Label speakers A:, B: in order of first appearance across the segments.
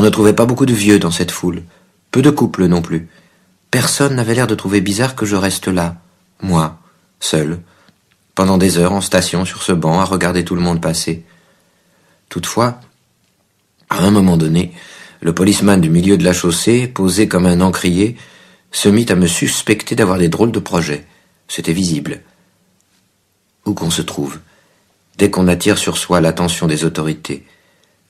A: On ne trouvait pas beaucoup de vieux dans cette foule, peu de couples non plus. Personne n'avait l'air de trouver bizarre que je reste là, moi, seul, pendant des heures en station sur ce banc à regarder tout le monde passer. Toutefois, à un moment donné, le policeman du milieu de la chaussée, posé comme un encrier, se mit à me suspecter d'avoir des drôles de projets. C'était visible. Où qu'on se trouve, dès qu'on attire sur soi l'attention des autorités,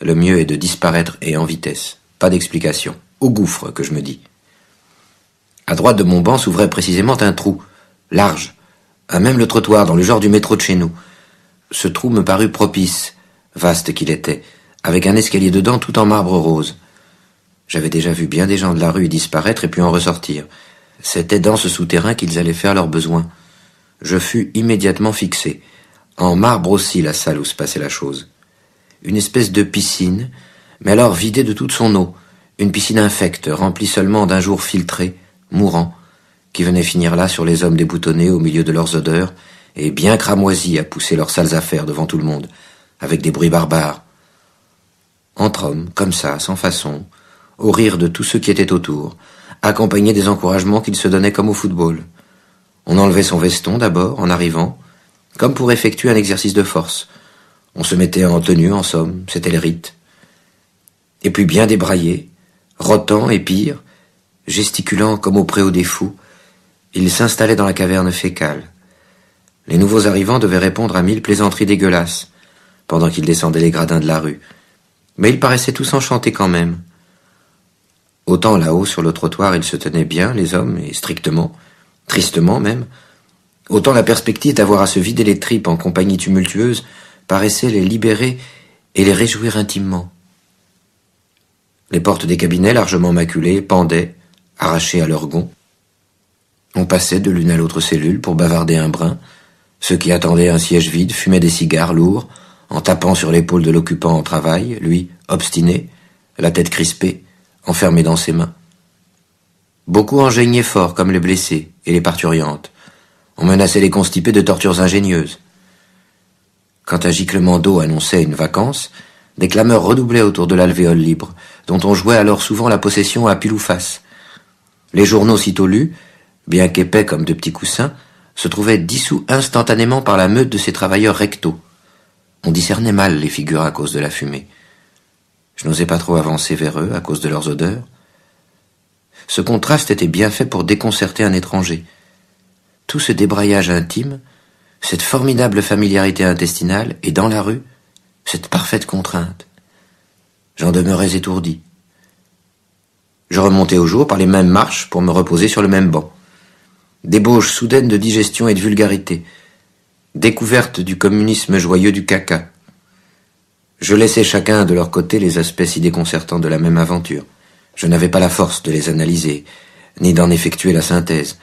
A: le mieux est de disparaître et en vitesse. Pas d'explication. Au gouffre, que je me dis. À droite de mon banc s'ouvrait précisément un trou, large, à même le trottoir, dans le genre du métro de chez nous. Ce trou me parut propice, vaste qu'il était, avec un escalier dedans tout en marbre rose. J'avais déjà vu bien des gens de la rue disparaître et puis en ressortir. C'était dans ce souterrain qu'ils allaient faire leurs besoins. Je fus immédiatement fixé. En marbre aussi la salle où se passait la chose. Une espèce de piscine, mais alors vidée de toute son eau, une piscine infecte, remplie seulement d'un jour filtré, mourant, qui venait finir là sur les hommes déboutonnés au milieu de leurs odeurs, et bien cramoisis à pousser leurs sales affaires devant tout le monde, avec des bruits barbares. Entre hommes, comme ça, sans façon, au rire de tous ceux qui étaient autour, accompagnés des encouragements qu'ils se donnaient comme au football. On enlevait son veston d'abord, en arrivant, comme pour effectuer un exercice de force. On se mettait en tenue, en somme, c'était le rite. Et puis bien débraillé, rotant et pire, gesticulant comme au préau des fous, il s'installait dans la caverne fécale. Les nouveaux arrivants devaient répondre à mille plaisanteries dégueulasses, pendant qu'ils descendaient les gradins de la rue. Mais ils paraissaient tous enchantés quand même. Autant là-haut sur le trottoir ils se tenaient bien, les hommes, et strictement, tristement même, autant la perspective d'avoir à se vider les tripes en compagnie tumultueuse paraissait les libérer et les réjouir intimement. Les portes des cabinets largement maculées pendaient, arrachées à leurs gonds. On passait de l'une à l'autre cellule pour bavarder un brin. Ceux qui attendaient un siège vide fumaient des cigares lourds, en tapant sur l'épaule de l'occupant en travail, lui, obstiné, la tête crispée, enfermé dans ses mains. Beaucoup engeignaient fort, comme les blessés et les parturiantes. On menaçait les constipés de tortures ingénieuses. Quand un giclement d'eau annonçait une vacance, des clameurs redoublaient autour de l'alvéole libre, dont on jouait alors souvent la possession à pile ou face. Les journaux sitôt lus, bien qu'épais comme de petits coussins, se trouvaient dissous instantanément par la meute de ces travailleurs rectaux. On discernait mal les figures à cause de la fumée. Je n'osais pas trop avancer vers eux à cause de leurs odeurs. Ce contraste était bien fait pour déconcerter un étranger. Tout ce débraillage intime, cette formidable familiarité intestinale, et dans la rue, cette parfaite contrainte. J'en demeurais étourdi. Je remontais au jour par les mêmes marches pour me reposer sur le même banc. Débauche soudaine de digestion et de vulgarité. Découverte du communisme joyeux du caca. Je laissais chacun de leur côté les aspects si déconcertants de la même aventure. Je n'avais pas la force de les analyser, ni d'en effectuer la synthèse.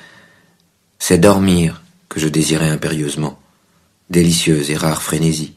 A: C'est dormir je désirais impérieusement, délicieuse et rare frénésie.